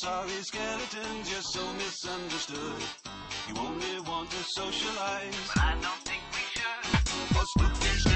sorry skeletons, you're so misunderstood. You only want to socialize. But I don't think we should.